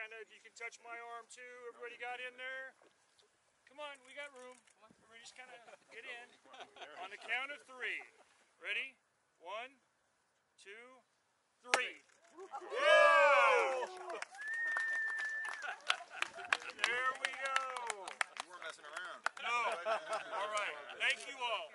kind of, if you can touch my arm too. Everybody got in there? Come on, we got room. Everybody just kind of get in. On the count of three. Ready? One, two, three. Yeah! There we go. You weren't messing around. No. All right. Thank you all.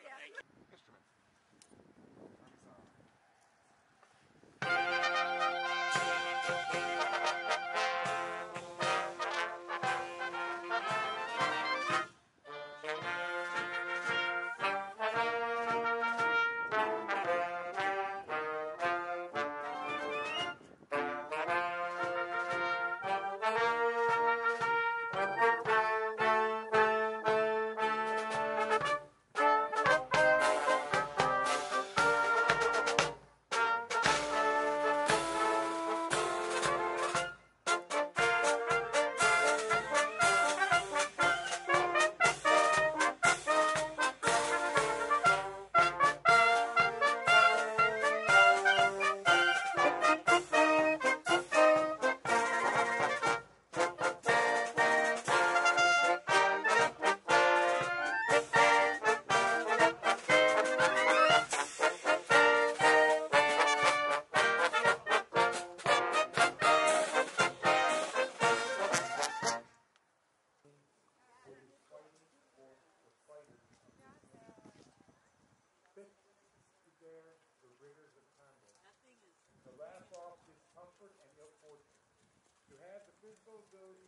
Physical ability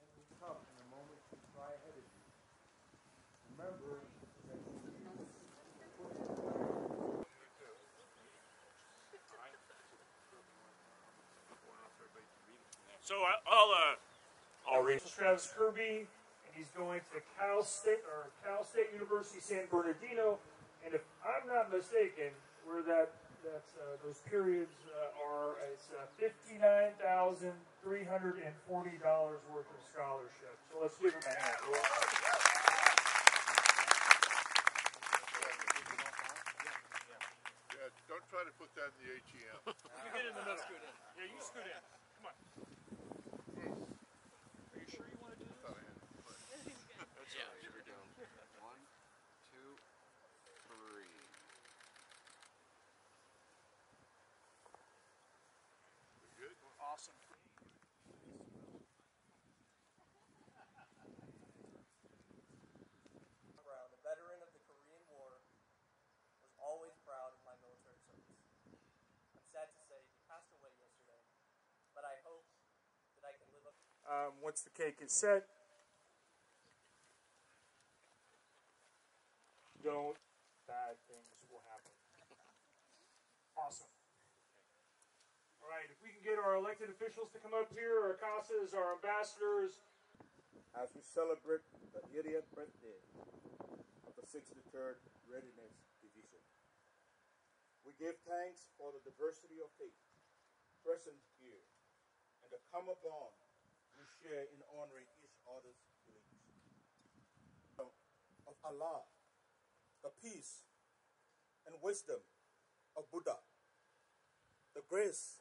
and in the moments you ahead of you. Remember that you So I- I'll uh, I'll read. Travis Kirby, and he's going to Cal State or Cal State University San Bernardino, and if I'm not mistaken, where that that's uh, those periods uh, are, it's uh, fifty nine thousand three hundred and forty dollars worth of scholarship. So let's give him a hand. Yeah, don't try to put that in the ATM. You get in the middle. Yeah, you scoot in. Come on. Are you sure you want to do this? Thought I had to play. That's all right. We're down. One, two, three. We good? Awesome. Brown, a veteran of the Korean War, was always proud of my military service. I'm sad to say he passed away yesterday, but I hope that I can live up. Um, once the cake is set, don't bad things will happen. Awesome. All right, if we can get our elected officials to come up here, our CASAs, our ambassadors. As we celebrate the 80th birthday of the 63rd Readiness Division, we give thanks for the diversity of faith present here and the common bond share in honoring each other's beliefs. Of Allah, the peace and wisdom of Buddha, the grace